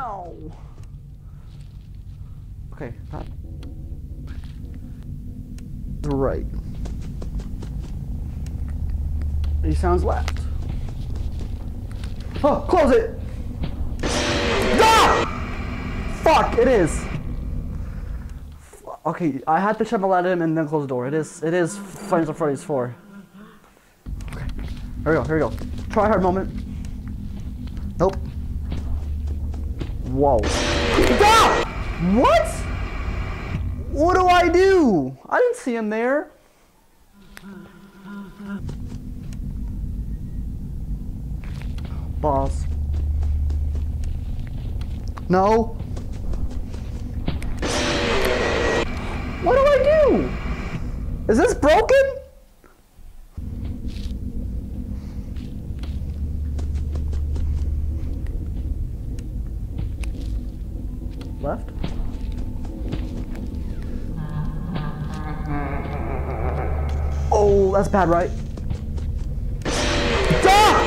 No. Okay. That... Right. He sounds left. Oh, close it! Ah! Fuck, it is. Okay, I had to light at him and then close the door. It is, it is Friends of Freddy's 4. Okay, here we go, here we go. Try hard moment. Whoa. Ah! What? What do I do? I didn't see him there. Boss. No. What do I do? Is this broken? That's bad, right? Ah!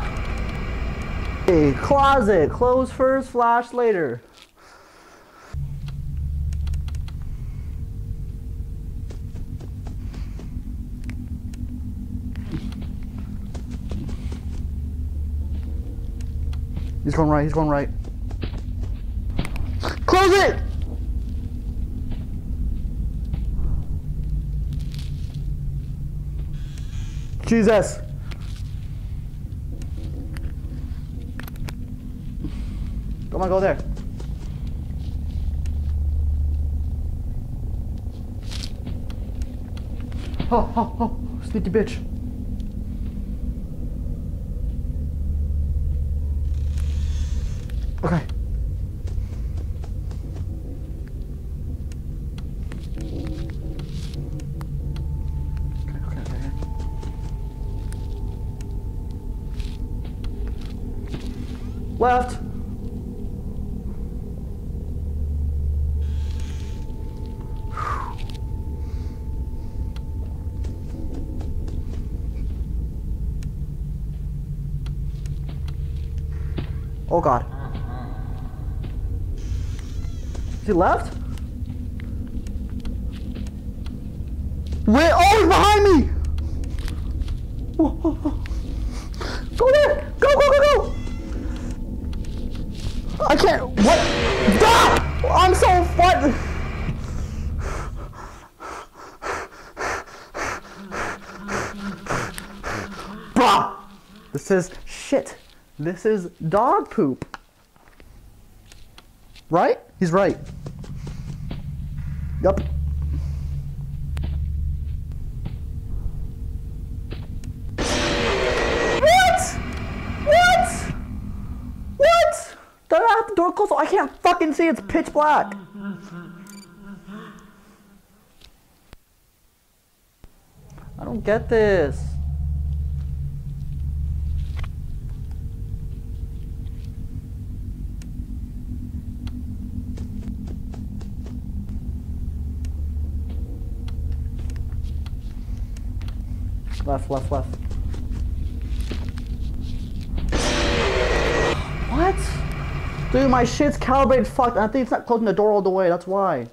Hey, closet. Close first, flash later. He's going right, he's going right. Close it! Jesus! Come on, go there. Oh, oh, oh, sneaky bitch. Okay. Left. Oh god. Is he left? Wait, oh, he's behind me! Whoa, Bruh! This is shit. This is dog poop. Right? He's right. Yup. What? What? What? Did I have the door closed? I can't fucking see. It's pitch black. I don't get this. Left, left, left. What? Dude, my shit's calibrated fucked. I think it's not closing the door all the way. That's why.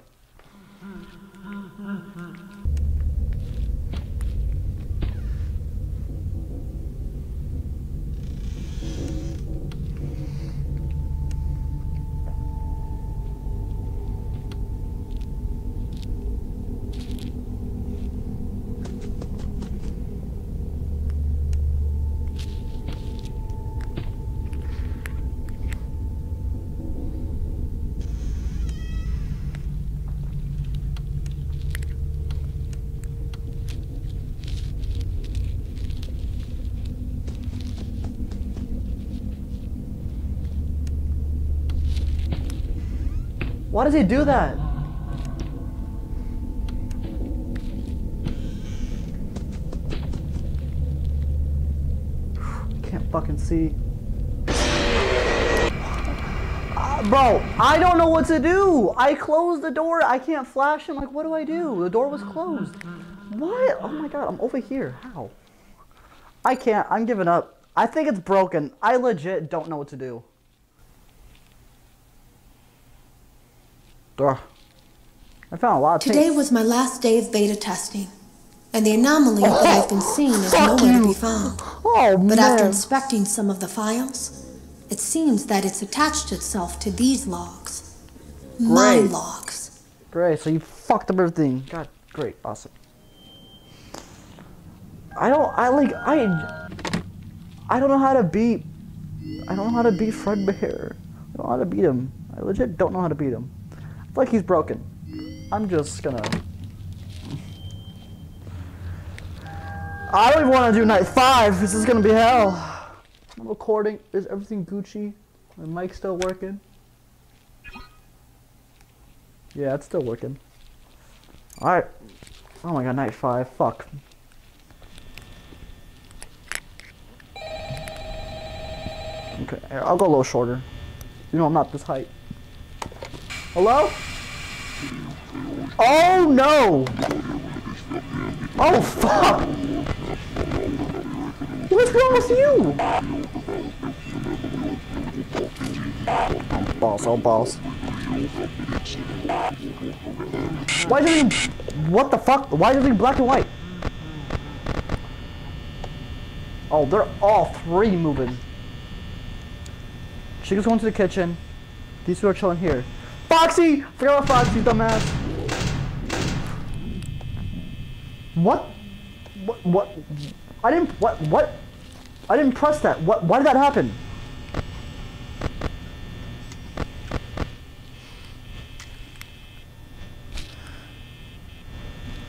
Why does he do that? Can't fucking see. Uh, bro, I don't know what to do. I closed the door. I can't flash him. Like, what do I do? The door was closed. What? Oh my god, I'm over here. How? I can't. I'm giving up. I think it's broken. I legit don't know what to do. I found a lot of Today was my last day of beta testing, and the anomaly that I've been oh, seeing is nowhere to be found. Oh But after inspecting some of the files, it seems that it's attached itself to these logs. My logs. Great, so you fucked up everything. God, great, awesome. I don't, I like, I, I don't know how to beat, I don't know how to beat Fredbear. I don't know how to beat him. I legit don't know how to beat him. Like he's broken. I'm just gonna. I don't even want to do night five. This is gonna be hell. I'm recording. Is everything Gucci? My mic still working? Yeah, it's still working. Alright. Oh my god, night five. Fuck. Okay, I'll go a little shorter. You know I'm not this height. Hello? Oh no! Oh fuck! What's wrong with you? Boss, oh boss. Why is everything... What the fuck? Why is everything black and white? Oh, they're all three moving. Chica's going to the kitchen. These two are chilling here. Foxy! Forgot about Foxy, dumbass. What? What? What? I didn't... What? What? I didn't press that. What? Why did that happen?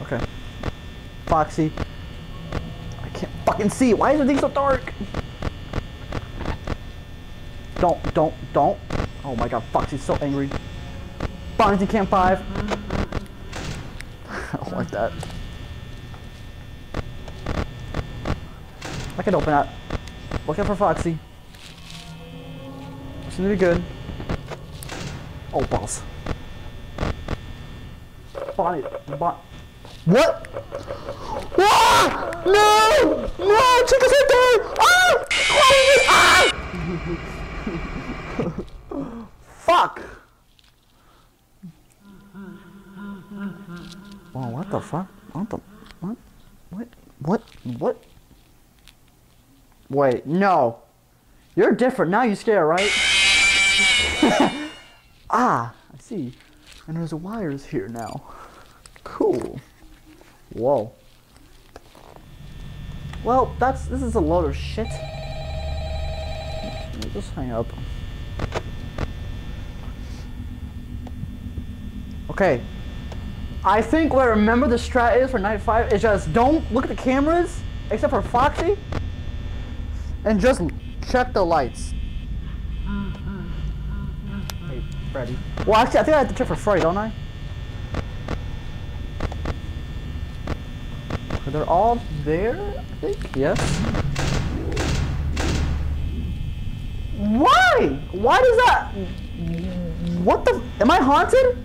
Okay. Foxy. I can't fucking see. Why is everything so dark? Don't, don't, don't. Oh my god, Foxy's so angry. Bonnie Camp 5. I don't like that. I can open that. Looking for Foxy. Seems to be good. Oh, balls. Bonnie, Bon. What? Ah! No! No! Chica's right there! Ah! Close it! Ah! Fuck! Oh, what the fuck? What the? What? What? What? What? Wait, no. You're different. Now you scare, right? ah, I see. And there's wires here now. Cool. Whoa. Well, that's this is a load of shit. Just hang up. Okay. I think what I remember the strat is for night five is just don't look at the cameras except for Foxy and just check the lights. Hey, Freddy. Well, actually, I think I have to check for Freddy, don't I? Are They're all there, I think. Yes. Why? Why does that? What the? Am I haunted?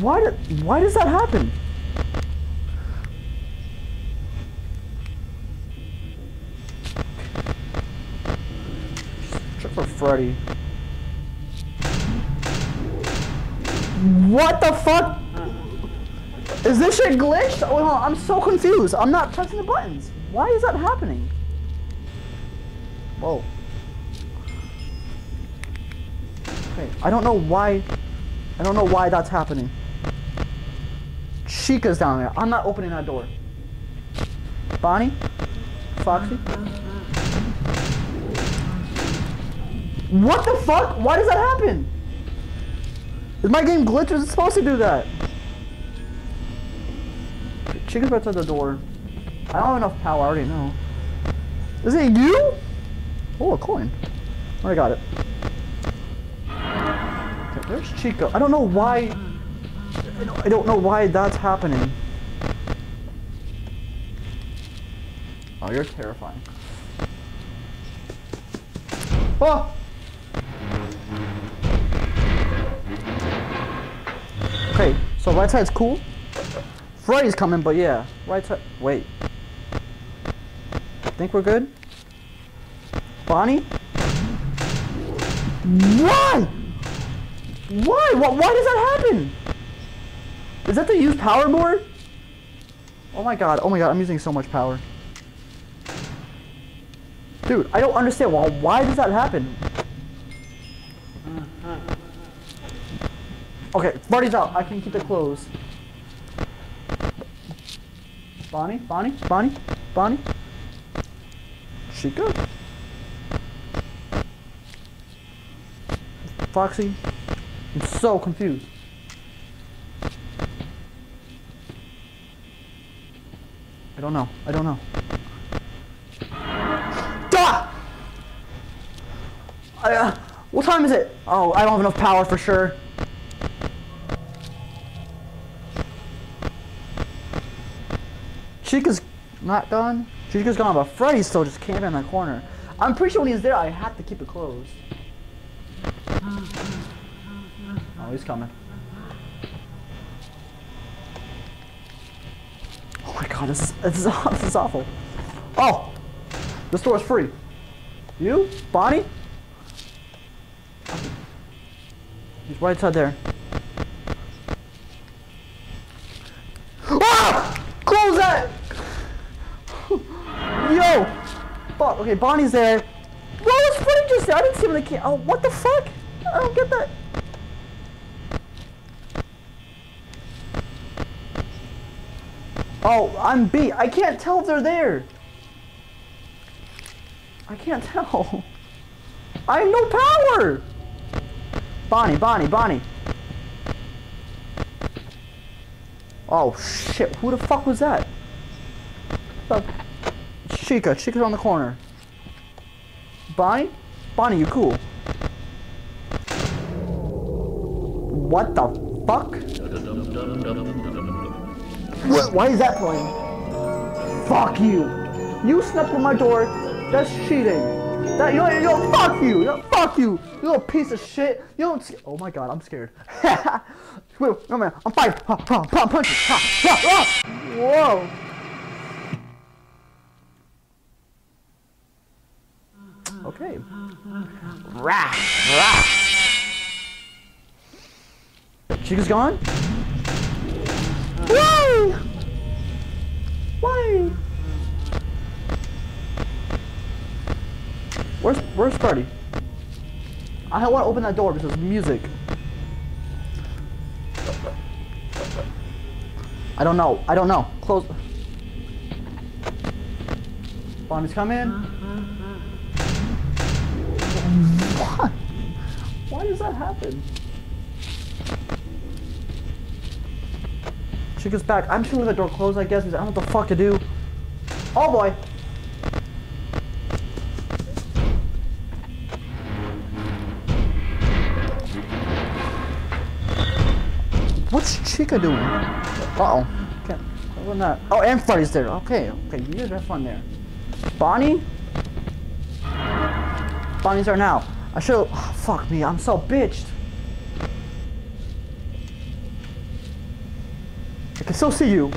Why? Did, why does that happen? Check for Freddy. What the fuck? Is this shit glitched? Oh, I'm so confused. I'm not pressing the buttons. Why is that happening? Whoa. Okay, I don't know why. I don't know why that's happening. Chica's down there. I'm not opening that door. Bonnie? Foxy? What the fuck? Why does that happen? Is my game glitched? Is it supposed to do that? Chicken's right to the door. I don't have enough power, I already know. Is it you? Oh, a coin. Oh, I got it. Okay, there's Chica. I don't know why. I don't, I don't know why that's happening. Oh, you're terrifying. Oh! Okay, so right side's cool. Freddy's coming, but yeah, right side. Wait. I think we're good? Bonnie? Why? Why? Why, why does that happen? Is that to use power more? Oh my god, oh my god, I'm using so much power. Dude, I don't understand. Why, why does that happen? Okay, Barney's out. I can keep it closed. Bonnie? Bonnie? Bonnie? Bonnie? Chica? Foxy? I'm so confused. I don't know. I don't know. Duh! I, uh, what time is it? Oh, I don't have enough power for sure. Chica's not gone. Chica's gone, but Freddy's still just camping in that corner. I'm pretty sure when he's there, I have to keep it closed. Oh, he's coming. Oh my god, this is, this is, this is awful. Oh! This door is free. You? Bonnie? He's right outside there. Ah! Close that! Yo! Fuck, okay, Bonnie's there. What was Freddy just there? I didn't see him in the can- Oh, what the fuck? I don't get that. Oh, I'm beat. I can't tell if they're there. I can't tell. I have no power. Bonnie, Bonnie, Bonnie. Oh shit, who the fuck was that? Chica, Chica's on the corner. Bonnie? Bonnie, you cool. What the fuck? What? Why is that playing? Fuck you. You snuck through my door. That's cheating. That you know, you know, fuck you. you know, fuck you. You little piece of shit. You don't. sc- Oh my god, I'm scared. Wait, no man, I'm fighting. Ha, ha, ha, punch it. Ha, ha, ha. Whoa. Okay. Rah, rah. Chica's gone? Why? Why? Where's Where's Freddy? I don't want to open that door because of music. I don't know. I don't know. Close. Bonnie's coming. That happen? Chica's back. I'm just gonna the door closed, I guess, because I don't know what the fuck to do. Oh boy. What's Chica doing? Uh-oh. Can't, that. Oh, and Freddy's there. Okay, okay, you guys have fun there. Bonnie? Bonnie's there now. I should oh, fuck me, I'm so bitched. I can still see you.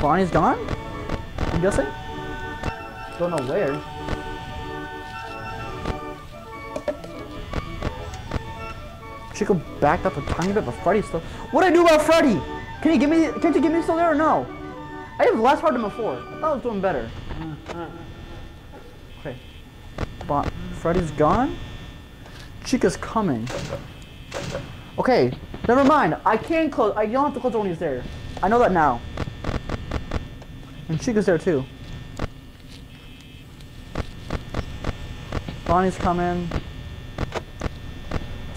Bonnie's gone? I'm guessing? Don't know where. Chica backed up a tiny bit, but Freddy's still. What do I do about Freddy? Can you give me? Can't you give me still there or no? I have less hard than before. I thought I was doing better. Okay. But Freddy's gone. Chica's coming. Okay. Never mind. I can close. I don't have to close when he's there. I know that now. And Chica's there too. Bonnie's coming.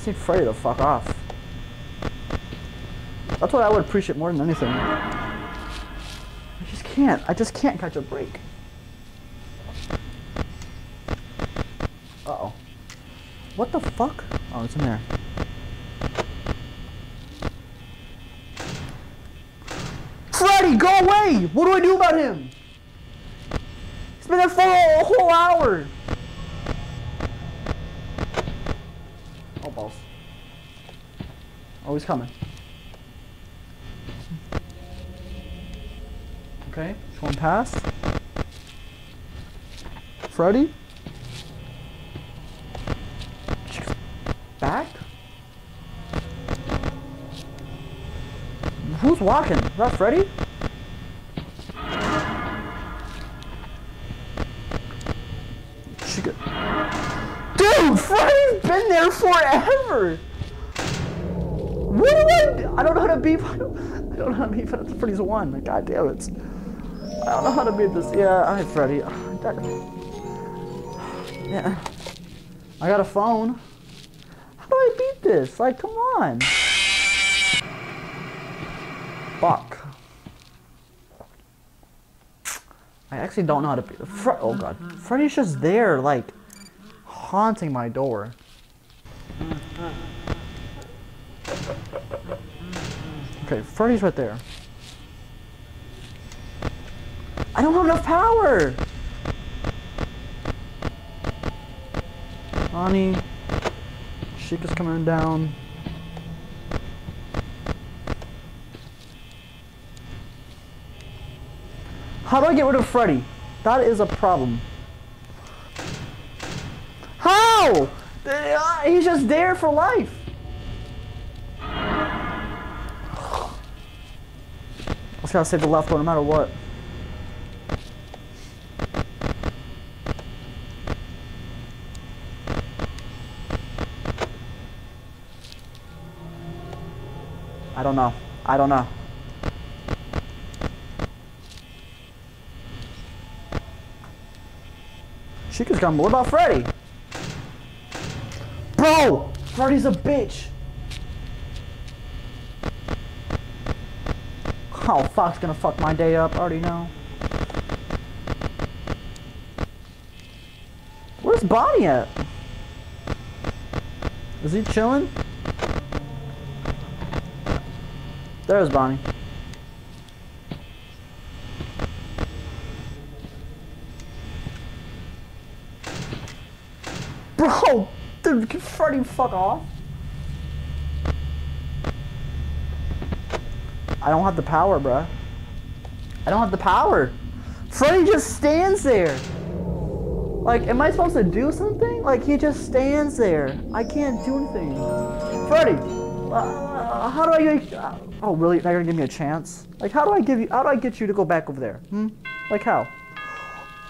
I need Freddy to fuck off. That's what I would appreciate more than anything. I just can't. I just can't catch a break. Uh-oh. What the fuck? Oh, it's in there. Freddy, go away! What do I do about him? He's been there for a whole hour. Oh, balls. Oh, he's coming. Okay, going past. Freddy? Back? Who's walking? Is that Freddy? Dude, Freddy's been there forever! What do I... I don't know how to beat... I don't, I don't know how to beat Freddy's one. God damn it. I don't know how to beat this. Yeah, hi Freddy. Yeah. I got a phone. How do I beat this? Like, come on. Fuck. I actually don't know how to beat Fre- Oh god. Freddy's just there, like, haunting my door. Okay, Freddy's right there. I don't have enough power! Honey, Chica's coming down. How do I get rid of Freddy? That is a problem. How? Uh, He's just there for life. Just gotta save the left one no matter what. I don't know. I don't know. Chica's coming. What about Freddy? Bro! Freddy's a bitch. Oh, Fox gonna fuck my day up. I already know. Where's Bonnie at? Is he chilling? There's Bonnie. Bro, dude, can Freddy fuck off? I don't have the power, bruh. I don't have the power. Freddy just stands there. Like, am I supposed to do something? Like, he just stands there. I can't do anything. Freddy, uh, how do I get? Uh, oh, really? Now you're gonna give me a chance? Like, how do I give you? How do I get you to go back over there? Hmm? Like how?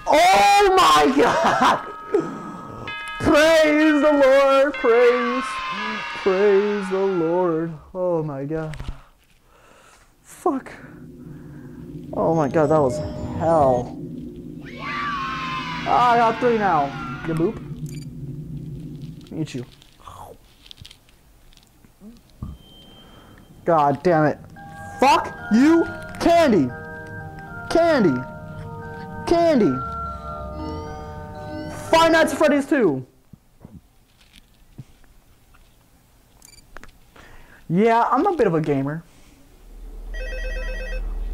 Oh my God! Praise the Lord! Praise, praise the Lord! Oh my God! Fuck! Oh my God, that was hell. Ah, I got three now. You boop. Eat you. God damn it. Fuck you, Candy. Candy. Candy. Five Nights at Freddy's 2. Yeah, I'm a bit of a gamer.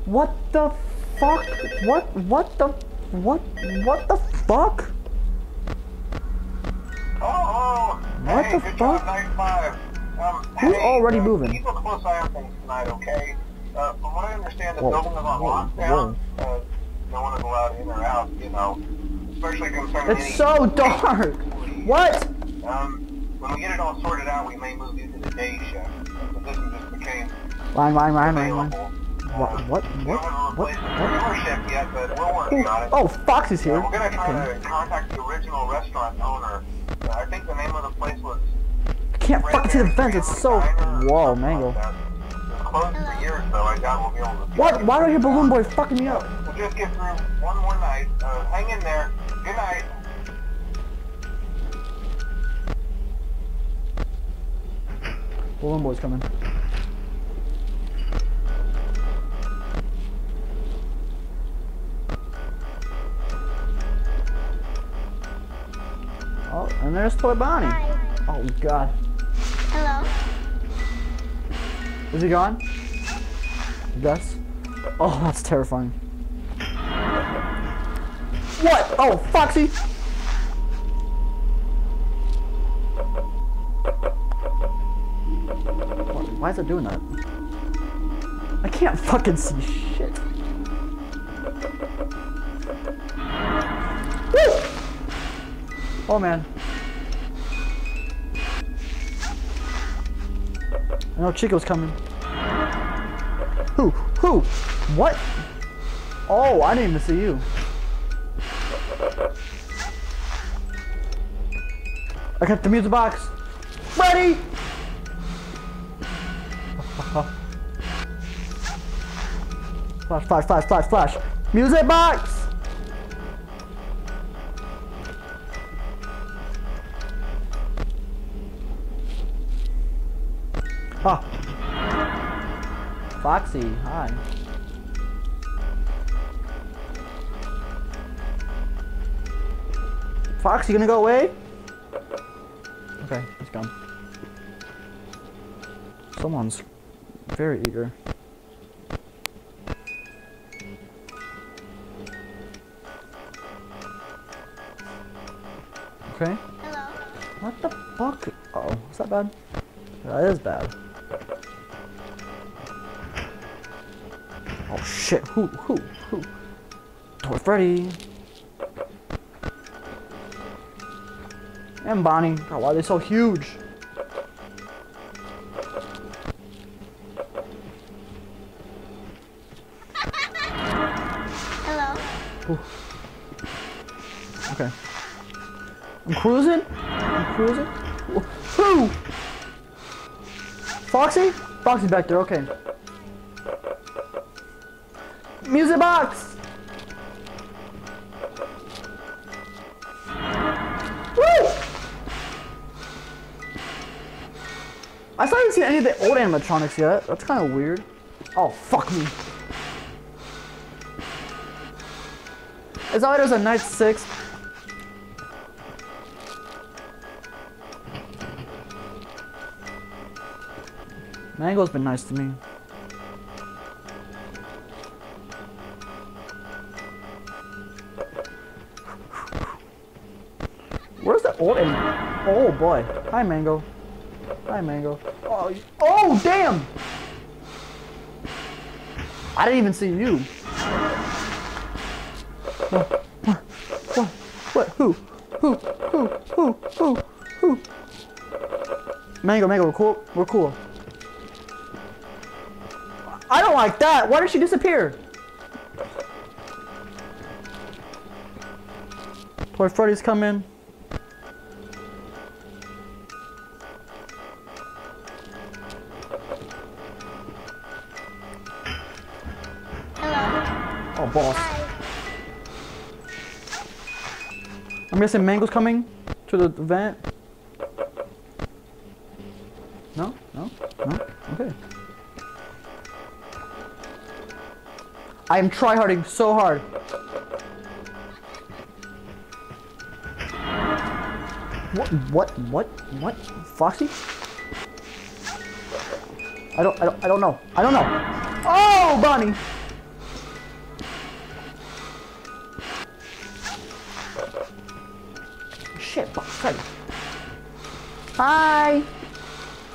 What the fuck? What? What the? What? What the fuck? Oh, What hey, the fuck? Job, night five. Um, Who's hey, already uh, moving? Keep a close eye on things tonight, okay? Uh, from what I understand, the Whoa, building is on whoa, lockdown. Uh, no one is allowed in or out, you know. Especially concerning It's so dark. What? Um, when we get it all sorted out, we may move you to the day shift. The position just became Line, line, line, line, line. What? Uh, What? What? don't have a What? your shift yet, but we're working on it. Oh, Fox is Uh, here. we're gonna try Okay. to contact the original restaurant owner. Uh, I think the name of the place was can't fucking see the vents. It's so. Whoa, mango. Closed for years, though. I doubt we'll be able to. What? Why do I hear Balloon Boy fucking me up? We'll just get through one more night. Uh, hang in there. Good night. Balloon Boy's coming. Oh, and there's Toy Bonnie. Hi. Oh, God. Is he gone? Gus? Oh, that's terrifying. What? Oh, Foxy! Why is it doing that? I can't fucking see shit. Woo! Oh man. I know Chica's coming. Who? Who? What? Oh, I didn't even see you. I kept the music box. Ready? flash, flash, flash, flash, flash. Music box! Foxy, hi. Fox, you gonna go away? Okay, he's gone. Someone's very eager. Okay. Hello. What the fuck? Uh oh, is that bad? That is bad. Shit, who, who, who? Toy Freddy. And Bonnie. Oh, God, why are they so huge? Hello. Okay. I'm cruising. I'm cruising. Who? Foxy? Foxy's back there. Okay. Music box. Woo! I still haven't seen any of the old animatronics yet. That's kind of weird. Oh, fuck me. It's there's a night six? Mangle's been nice to me. Oh boy. Hi Mangle. Hi Mangle. Oh, oh damn! I didn't even see you. What? What? What? Who? Who? Who? Who? Who? Who? Mangle, Mangle, we're cool. We're cool. I don't like that. Why did she disappear? Toy Freddy's coming. Boss. I'm guessing Mangle's coming to the vent. No? No? No? Okay. I am tryharding so hard. What? What? What? What? Foxy? I don't. I don't. I don't know. I don't know. Oh, Bonnie. Hi.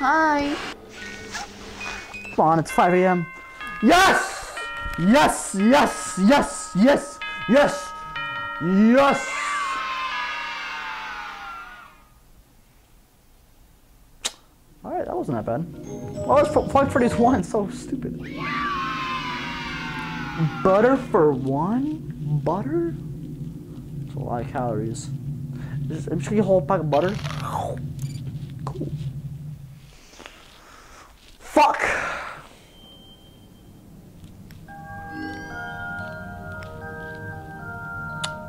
Hi. Come on, it's 5 a.m. Yes! Yes, yes, yes, yes, yes, yes. Alright, that wasn't that bad. Oh, it's Five Freddy's 1, so stupid. Butter for one? Butter? That's a lot of calories. I'm just gonna get a whole pack of butter.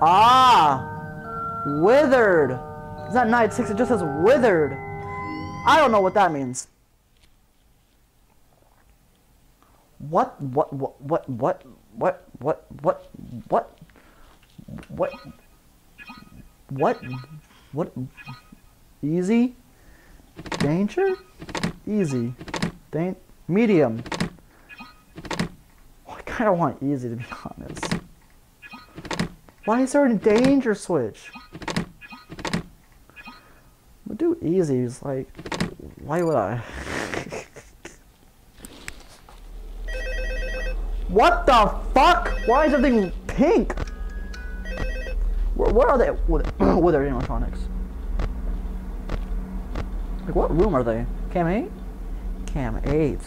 Ah! Withered! It's not night six, it just says withered. I don't know what that means. What, what, what, what, what, what, what, what, what, what, what, what, easy, danger, easy, Dan medium. Oh, I kind of want easy to be honest. Why is there a danger switch? We'll do easy. It's like, why would I? what the fuck? Why is everything pink? Where, where are they? What are animatronics? Like, what room are they? Cam 8? Cam 8. Is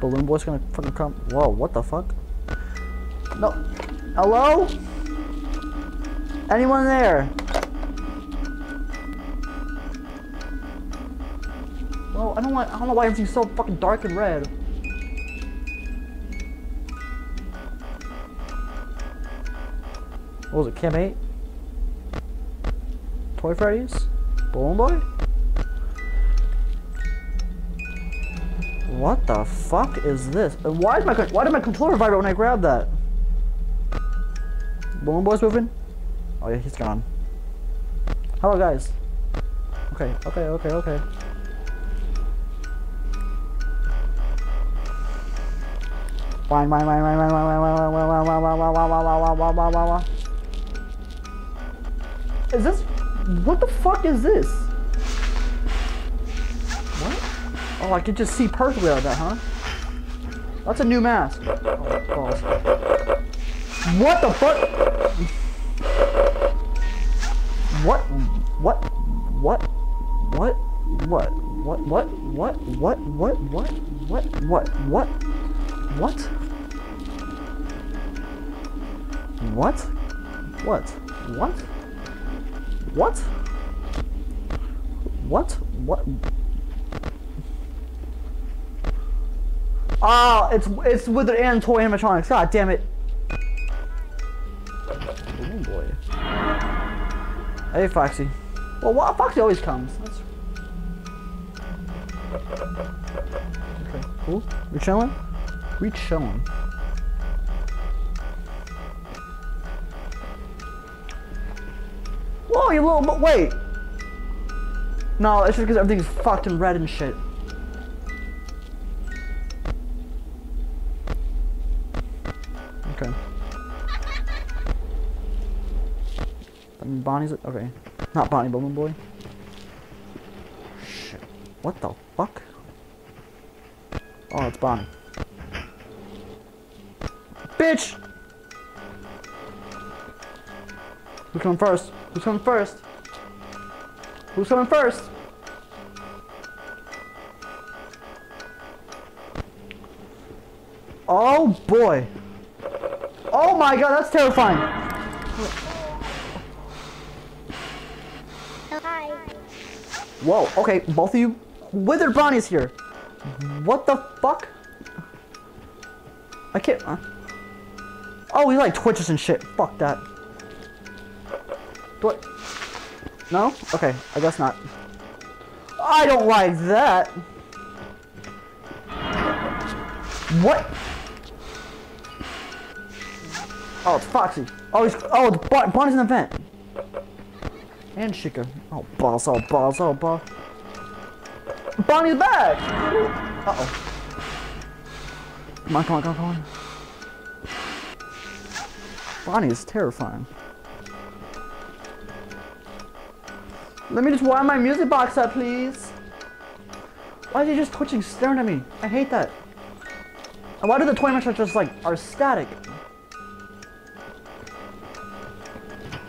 Balloon Boy's gonna fucking come? Whoa, what the fuck? No. Hello? Anyone there? Well, I don't want. I don't know why everything's so fucking dark and red. What was it? Cam 8? Toy Freddy's? Balloon Boy? What the fuck is this? Why is my why did my controller vibrate when I grabbed that? Balloon Boy's moving? Oh yeah, he's gone. Hello guys. Okay, okay, okay, okay. Fine, fine, fine, fine, fine, fine, fine, fine, fine, fine, fine, fine, fine, fine, fine, fine, fine, fine. Is this? What the fuck is this? What? Oh, I can just see perfectly out of that, huh? That's a new mask. Oh, balls. What the fuck? What? What? What? What? What? What? What? What? What? What? What? What? What? Ah, it's it's with the and toy animatronics. God damn it. Oh boy. Hey Foxy. Well, what Foxy always comes. That's... We chilling? We chilling. Whoa, you little. but Wait. No, it's just because everything's fucked and red and shit. Okay. And Bonnie's okay. Not Bonnie, Balloon Boy. Shit. What the fuck? Oh, it's Bonnie. Bitch! Who's coming first? Who's coming first? Who's coming first? Oh boy. Oh my god, that's terrifying. Hi. Whoa, okay, both of you. Withered Bonnie's here. What the fuck? I can't. Uh, oh, he like twitches and shit. Fuck that. I, No? Okay, I guess not. I don't like that. What? Oh, it's Foxy. Oh, he's. Oh, it's Bon- Bonnie's in the vent. And Chica. Oh, balls, oh, balls, oh, balls. Bonnie's back! Uh oh. Come on, come on, come on, come on. Bonnie is terrifying. Let me just wind my music box up, please. Why is he just twitching, staring at me? I hate that. And why do the toy monsters just like are static?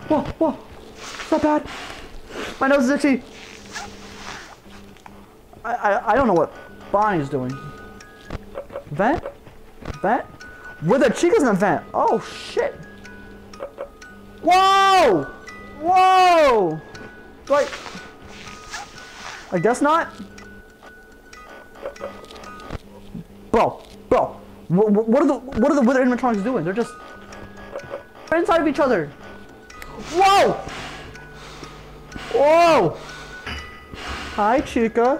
Whoa, whoa. It's not bad. My nose is itchy. I, I, I don't know what Bonnie's doing. Vent? Vent? Where the Chica's in the vent? Oh, shit. Whoa! Whoa! Like, I guess not. Bro, bro, what, what are the what are the wither animatronics doing? They're just they're inside of each other. Whoa! Whoa! Hi, Chica.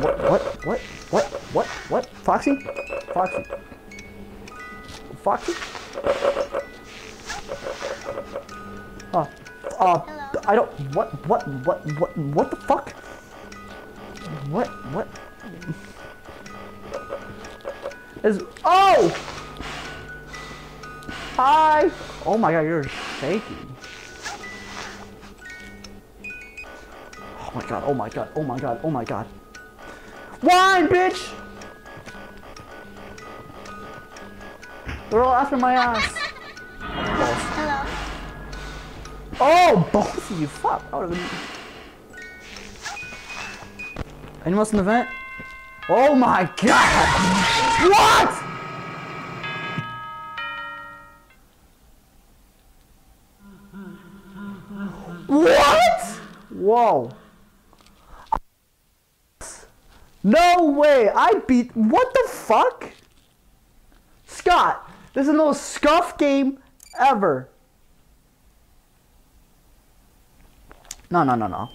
What? What? What? What? What? What? Foxy? Foxy? Foxy? Uh, uh, I don't. What? What? What? What? What the fuck? What? What? Is oh! Hi! Oh my god, you're shaking. Oh my god, oh my god, oh my god, oh my god. Wine, bitch! They're all after my ass. Hello. Oh, both of you. Fuck. I would've been... Anyone else in the vent? Oh my god! What? What? Whoa. No way! I beat. What the fuck? Scott, this is the most scuff game ever. No, no, no, no.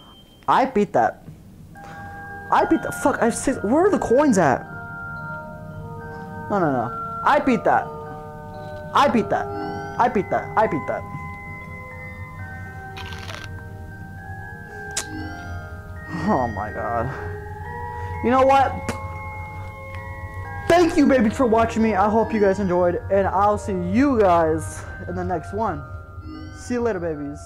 I beat that. I beat the fuck. I six. Where are the coins at? No, no, no. I beat that. I beat that. I beat that. I beat that. Oh my god. You know what? Thank you, baby, for watching me. I hope you guys enjoyed, and I'll see you guys in the next one. See you later, babies.